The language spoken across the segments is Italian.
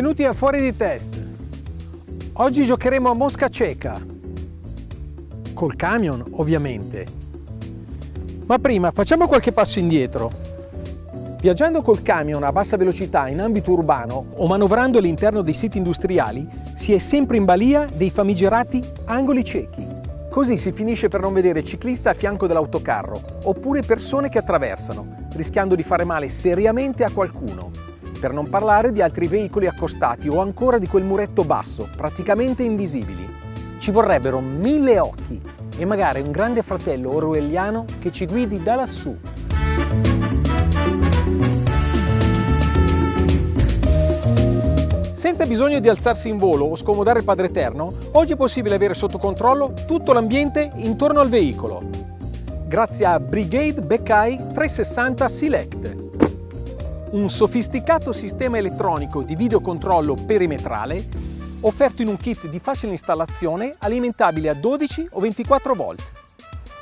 Benvenuti a Fuori di Test. Oggi giocheremo a mosca cieca. Col camion, ovviamente. Ma prima facciamo qualche passo indietro. Viaggiando col camion a bassa velocità in ambito urbano o manovrando all'interno dei siti industriali si è sempre in balia dei famigerati angoli ciechi. Così si finisce per non vedere ciclista a fianco dell'autocarro oppure persone che attraversano, rischiando di fare male seriamente a qualcuno per non parlare di altri veicoli accostati o ancora di quel muretto basso, praticamente invisibili. Ci vorrebbero mille occhi e magari un grande fratello orwelliano che ci guidi da lassù. Senza bisogno di alzarsi in volo o scomodare il Padre Eterno, oggi è possibile avere sotto controllo tutto l'ambiente intorno al veicolo. Grazie a Brigade Beccai 360 Select un sofisticato sistema elettronico di videocontrollo perimetrale offerto in un kit di facile installazione alimentabile a 12 o 24 volt.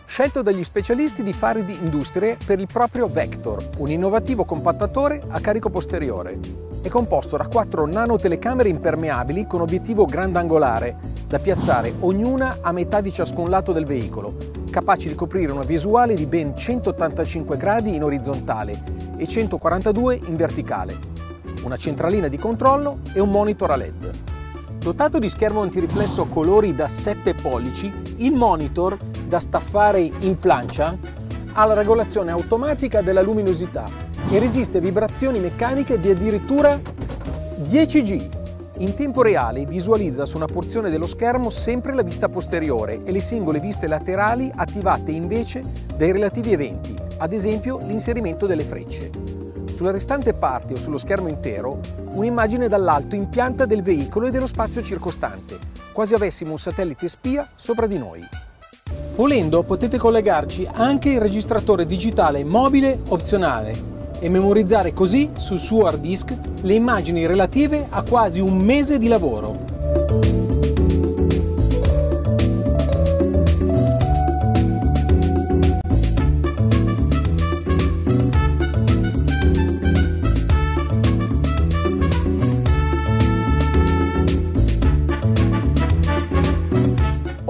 Scelto dagli specialisti di fari di industrie per il proprio Vector, un innovativo compattatore a carico posteriore. È composto da quattro nanotelecamere impermeabili con obiettivo grandangolare, da piazzare ognuna a metà di ciascun lato del veicolo, capaci di coprire una visuale di ben 185 gradi in orizzontale e 142 in verticale, una centralina di controllo e un monitor a LED. Dotato di schermo antiriflesso colori da 7 pollici, il monitor, da staffare in plancia, ha la regolazione automatica della luminosità e resiste vibrazioni meccaniche di addirittura 10G. In tempo reale visualizza su una porzione dello schermo sempre la vista posteriore e le singole viste laterali attivate invece dai relativi eventi, ad esempio l'inserimento delle frecce. Sulla restante parte o sullo schermo intero, un'immagine dall'alto in pianta del veicolo e dello spazio circostante, quasi avessimo un satellite spia sopra di noi. Volendo potete collegarci anche il registratore digitale mobile opzionale e memorizzare così sul suo hard disk le immagini relative a quasi un mese di lavoro.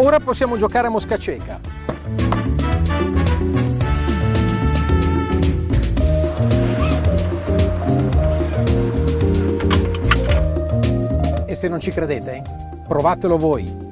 Ora possiamo giocare a mosca cieca. Se non ci credete, provatelo voi.